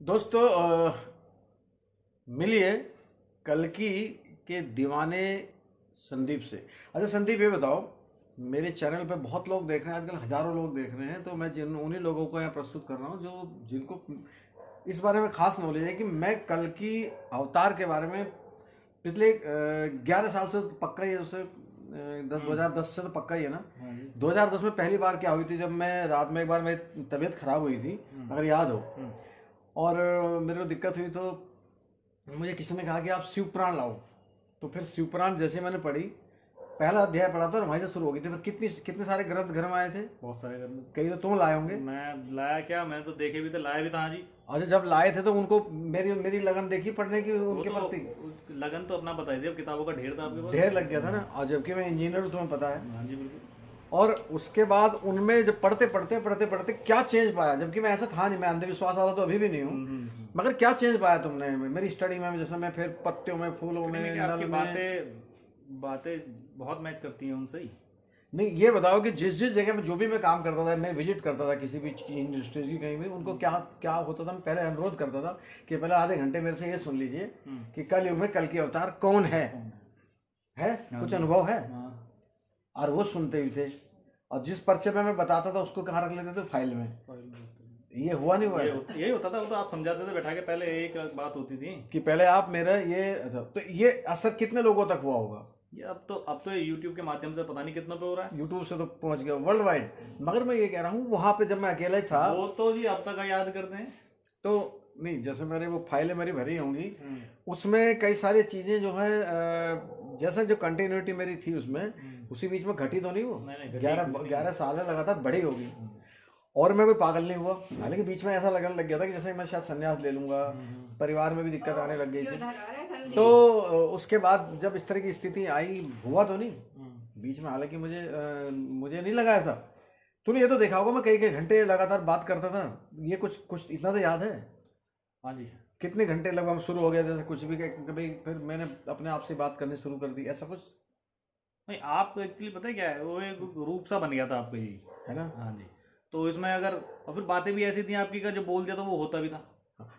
दोस्तों मिलिए कलकी के दीवाने संदीप से। अच्छा संदीप ये बताओ मेरे चैनल पे बहुत लोग देख रहे हैं आजकल हज़ारों लोग देख रहे हैं तो मैं जिन उन्हीं लोगों को यहाँ प्रस्तुत कर रहा हूँ जो जिनको इस बारे में खास नॉलेज है कि मैं कल की अवतार के बारे में पिछले ग्यारह साल से पक्का ही है उससे दस दो हज़ार दस से तो पक्का ही है ना? दो हज़ार दस में पहली बार क्या हुई थी जब मैं रात में एक बार मेरी तबीयत खराब हुई थी अगर याद हो। हम्म। और मेरे को दिक्कत हुई तो मुझे किसी ने कहा कि आप शिवपुराण लाओ। तो फिर शिवपुराण जैसे मैंने पढ़ी पहला अध्याय पढ़ा था और वहीं से शुरू हो गई थी। फिर कितनी कितने सारे ग्रंथ घर में आए थे? बहुत सारे में कई तो तुम लाए होंगे। मैं लाया क्या? मैं तो देखे भी थे लाया भी था जी। अच्छा जब लाए थे तो उनको मेरी मेरी लगन देखी पढ़ने की उनके तो प्रति? लगन तो अपना बताई थी किताबों का ढेर था आपके पास। ढेर लग गया था ना? और जबकि मैं इंजीनियर हूँ तुम्हें पता है। हाँ जी बिल्कुल। और उसके बाद उनमें जब पढ़ते पढ़ते पढ़ते पढ़ते क्या चेंज पाया? जबकि मैं ऐसा था नहीं मैं अंधविश्वास वाला तो अभी भी नहीं हूँ। हम्म, हम्म, हम्म। मगर क्या चेंज पाया तुमने? मेरी स्टडी में जैसे मैं फिर पत्तियों में फूलों में बातें बातें बहुत मैच करती हैं उनसे ही नहीं ये बताओ कि जिस जिस जगह में जो भी मैं काम करता था मैं विज़िट करता था किसी भी इंडस्ट्रीज़ की कहीं भी उनको क्या क्या होता था? मैं पहले अनुरोध करता था कि पहले आधे घंटे मेरे से ये सुन लीजिए। कि कल युग में कल की अवतार कौन है? है? कुछ अनुभव है? हाँ। और वो सुनते भी थे। और जिस पर्चे में मैं बताता था उसको कहाँ रख लेते थे? फ़ाइल में। ये हुआ नहीं हुआ ये होता- यही होता था वो तो आप समझाते थे बैठा के पहले एक बात होती थी। कि पहले आप मेरा ये अच्छा, तो ये असर कितने लोगों तक हुआ होगा? ये अब तो अब तो यूट्यूब के माध्यम से पता नहीं कितना पे हो रहा है। यूट्यूब से तो पहुँच गया वर्ल्ड वाइड मगर मैं ये कह रहा हूँ वहाँ पे जब मैं अकेला ही था वो तो जी अब तक याद करते हैं तो नहीं जैसे मेरे वो फाइलें मेरी भरी होंगी हम्म, उसमें कई सारी चीज़ें जो है जैसे जो कंटिन्यूटी मेरी थी उसमें उसी बीच में घटी तो नहीं वो? नहीं, घटी- ग्यारह ग्यारह साल है लगातार बड़ी होगी। और मैं कोई पागल नहीं हुआ। हालाँकि बीच में ऐसा लगने लग गया था कि जैसे मैं शायद संन्यास ले लूँगा परिवार में भी दिक्कत आने लग गई थी। तो उसके बाद जब इस तरह की स्थिति आई हुआ तो नहीं। हम्म। बीच में हालाँकि मुझे अ, मुझे नहीं लगा ऐसा तूने ये तो देखा होगा मैं कई कई घंटे लगातार बात करता था। ये कुछ कुछ इतना तो याद है? हाँ जी। कितने घंटे लगभग शुरू हो गया जैसे कुछ भी कभी फिर मैंने अपने आप से बात करनी शुरू कर दी ऐसा कुछ? नहीं आप एक्चुअली पता है क्या है? वो एक रूप सा बन गया था आपका यही है ना? हाँ जी। तो इसमें अगर और फिर बातें भी ऐसी थी आपकी का जो बोल दिया तो वो होता भी था।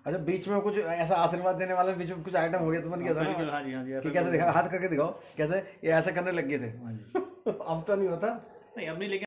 अच्छा बीच में कुछ ऐसा आशीर्वाद देने वाला बीच में कुछ आइटम हो गया तो बन गया था ना? हाँ जी हाँ जी ऐसा कैसे दिखा हाथ करके दिखाओ कैसे ये ऐसा करने लग गए थे? हाँ अब तो नहीं होता। नहीं अब नहीं लेकिन